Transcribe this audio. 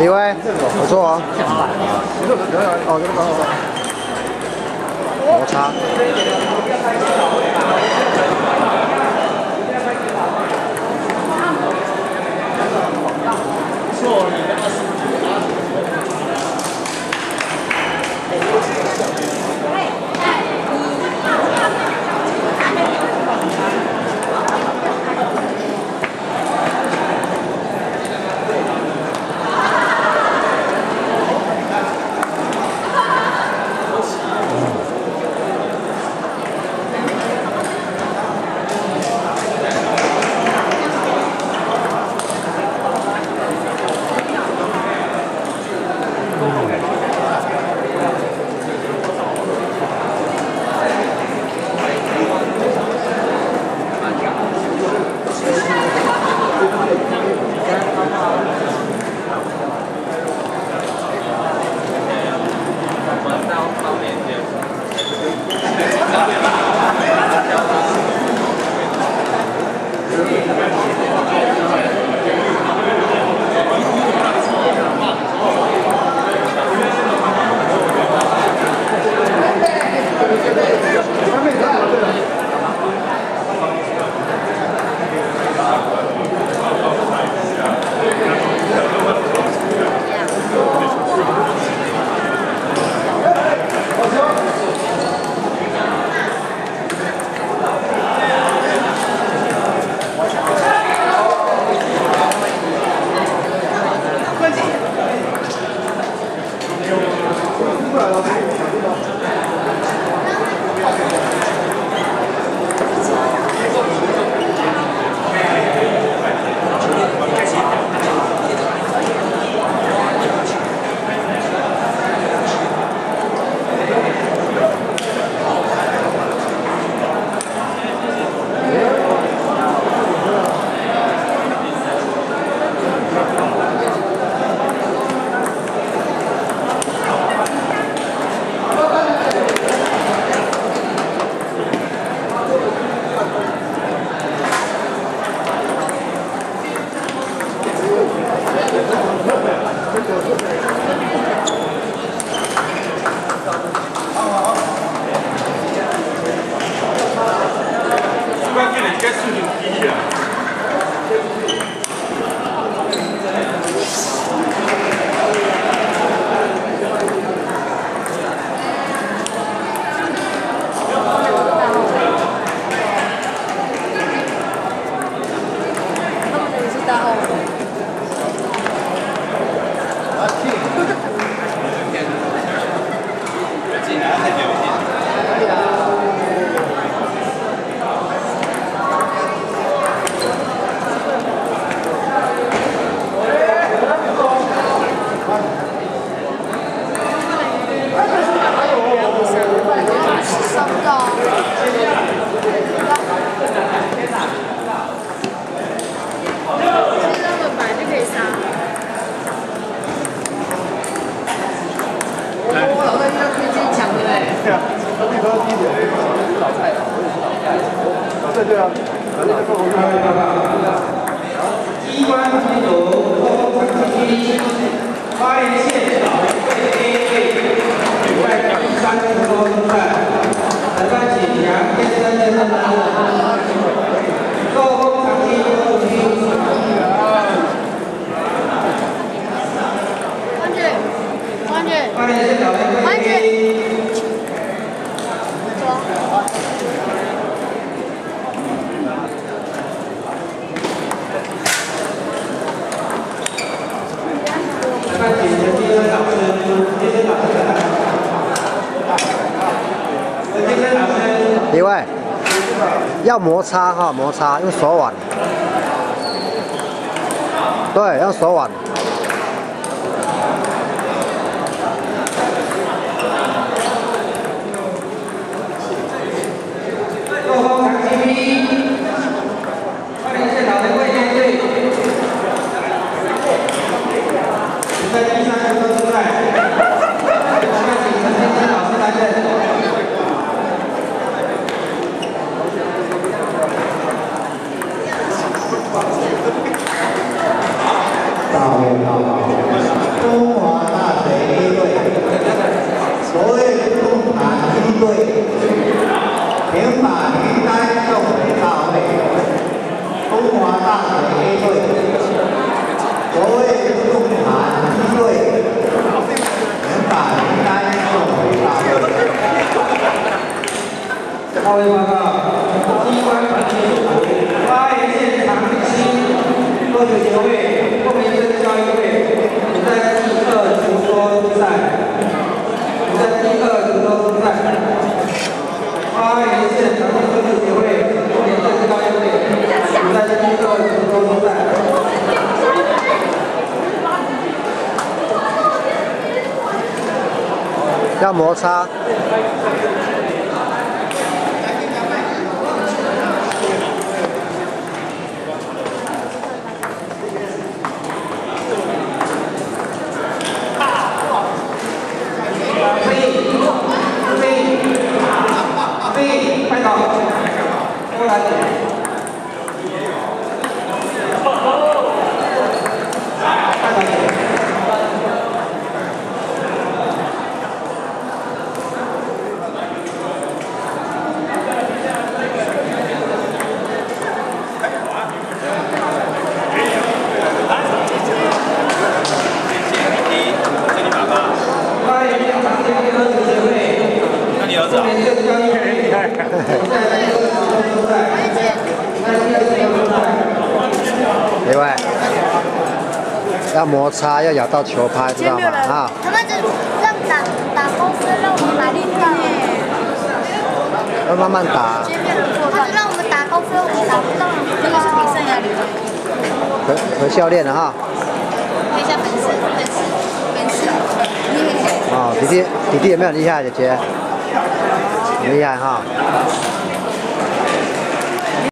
李威，不错啊。哦，这个好。摩擦。机关机 关注，关注，发连线老队要摩擦哈，摩擦用手腕，对，用手腕。tạo tạo 中华大学 A 队，所谓中华一队，平板平单重回到位，中华大学 A 队，所谓中华一队，平板平单重回到位。各位报告，机关团体组，发言现场信息，各位学位。要摩擦。要摩擦，要咬到球拍，知道吗？啊，他们只让打打公司，让我们打另外。要慢慢打，他就让我们打高分，我们打不到。这个是比赛压力。和和教练的哈。看一下粉丝，粉丝，粉丝。哦，弟弟弟弟有没有很厉害？姐姐，很厉害哈。